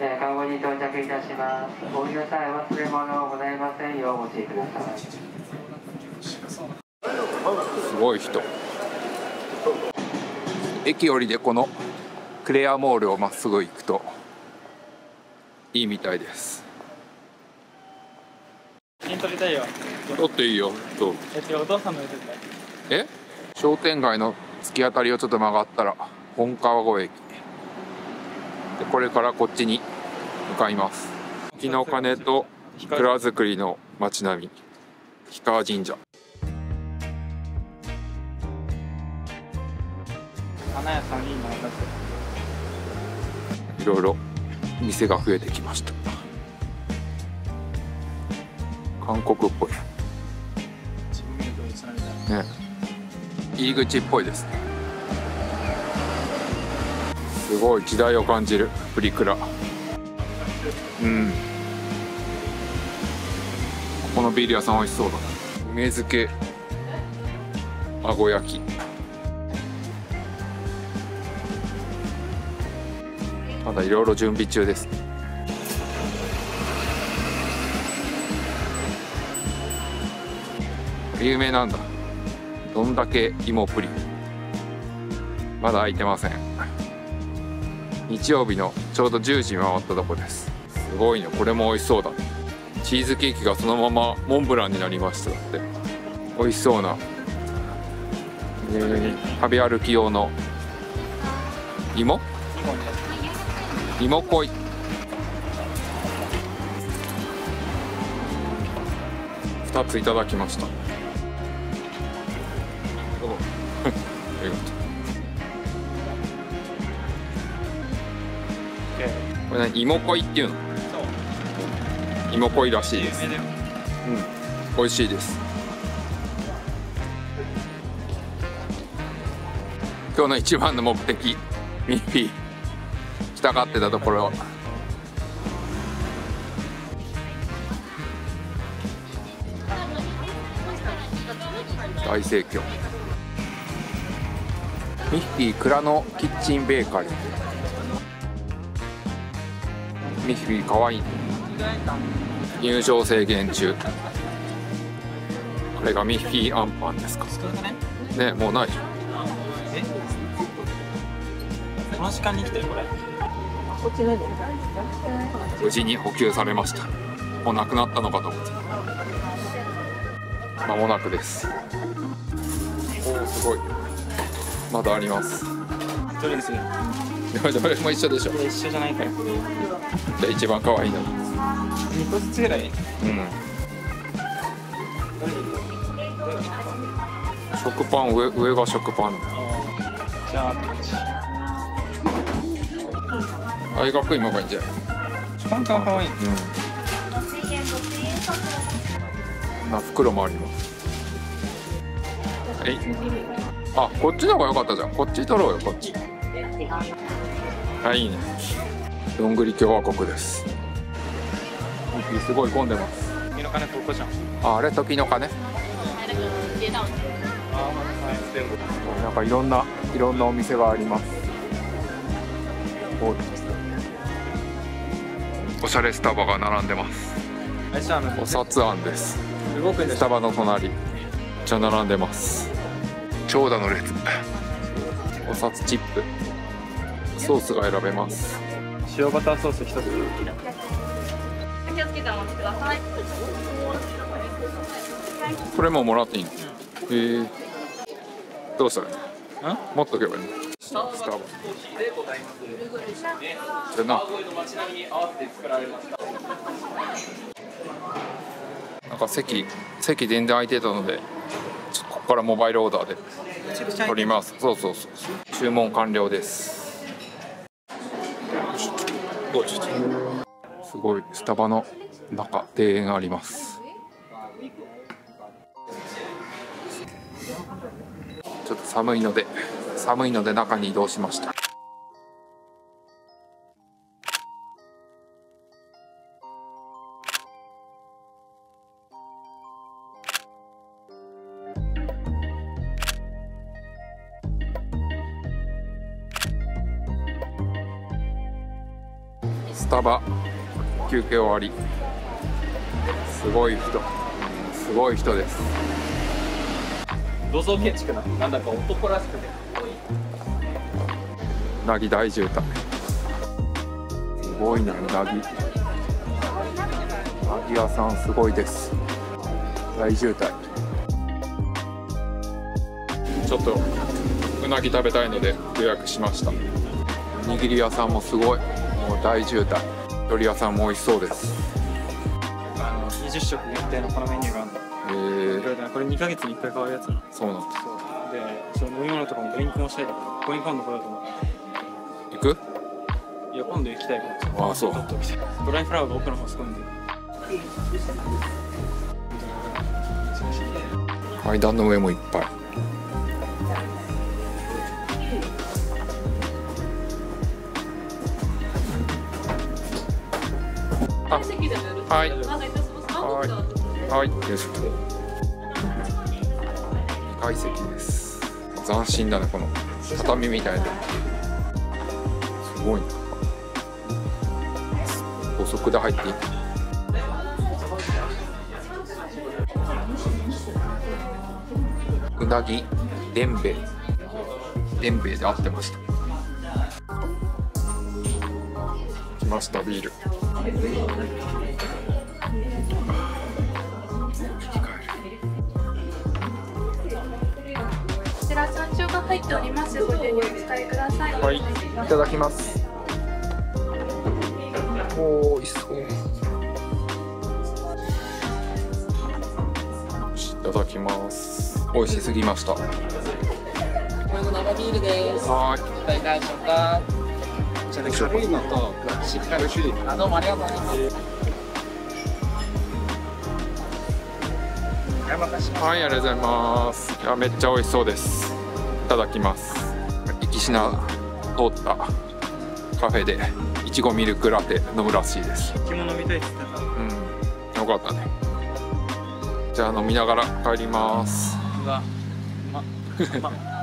えー、カゴに到着いたしますお降りの際忘れ物ございませんようお持ちくださいすごい人。駅降りでこのクレアモールをまっすぐ行くといいみたいです。写真撮りたいよ。撮っていいよ。どう？えお父さんのえ？商店街の突き当たりをちょっと曲がったら本川越駅でこれからこっちに向かいます。時の鐘と蔵造りの街並み。氷川神社。花屋さんいいないろいろ店が増えてきました。韓国っぽい？ね。入り口っぽいですねすごい時代を感じるプリクラ。うん。ここのビール屋さん美味しそうだな。梅漬け。あご焼き。まだいろいろ準備中です。有名なんだ。どんだけ芋プリまだ開いてません。日曜日のちょうど10時回ったとこです。すごいね。これも美味しそうだ。チーズケーキがそのままモンブランになりました。って。美味しそうな、えー食べ歩き用の。芋？芋恋。2ついただきました。どうも。ありがとうこれ何芋恋っていうの？そう。芋恋らしいです。有名だよ。美味しいです。今日の一番の目的ミッフィー来たがってたところ。大盛況。ミッフィー蔵のキッチンベーカリーミッフィーかわい。いね入場制限中。これがミッフィーアンパンですか？ね。ねもうないこの時間に来てるこれ。無事に補給されました。もうなくなったのかと思って。間もなくです。おおすごい。まだあります。どれにするいやどれも一緒でしょ。一緒じゃないから。じゃあ一番可愛いの。2個ずつぐらい？うん。食パン上上が食パン。じゃあ大学芋がいいんじゃない？シパンかわい。いうん。な袋もあります。はいあこっちの方が良かったじゃん。こっち取ろうよこっちあい。い。ねどんぐり共和国ですすごい。混んでます君の金ここじゃんああれ時の鐘。なんかい。ろんない。ろんなお店がありますおしゃれスタバが並んでますお札庵ですスタバの隣めっちゃ並んでます長蛇の列お札チップ。ソースが選べます。塩バターソース一つ。気をつけてお待ちください。これももらっていいの？へえ。どうしたらいいん？持っとけばいいの？スタバじゃな。なんか席席全然空いてたのでここからモバイルオーダーで取ります。そうそうそう。注文完了です。すごいスタバの中庭園があります。ちょっと寒いので寒いので中に移動しました。スタバ。休憩終わり。すごい人。すごい人です。土蔵建築ななんだか男らしくてうなぎ大渋滞すごいなうなぎ。うなぎ屋さんすごいです。大渋滞。ちょっとうなぎ食べたいので予約しました。おにぎり屋さんもすごいもう大渋滞。鳥屋さんも美味しそうです。あの20食限定のこのメニューがあるの。えー、これねこれ2ヶ月に1回変わるやつなの。そうなんだそうでその飲み物とかもドリンクもしたいから。ドリンク今度これだと思う。行く？いや今度行きたいから。ああそう。ドライフラワーが奥の方すごいんで。階段の上もいっぱいあはい。はい。はい。よい。しょ2階席です斬新だねこの畳みたい。なすごい。な高速で入ってい。い。うなぎでんべい。でんべい。で合ってました来ましたビールこちら山椒が入っております。ご自由にお使いください。はい、いただきます。おー、美味しそう。いただきます。美味しすぎました。はこれの生ビールです。ーい。いただきましょうか。じゃね軽いのとしっかりあ、どうもありがとうございます。山田しはい、ありがとうございます。いや、めっちゃ美味しそうです。いただきます。行きしな通ったカフェでいちごミルクラテ飲むらしいです。着物みたいって言ってたうん、よかったね。じゃあ飲みながら帰ります。うわうまうま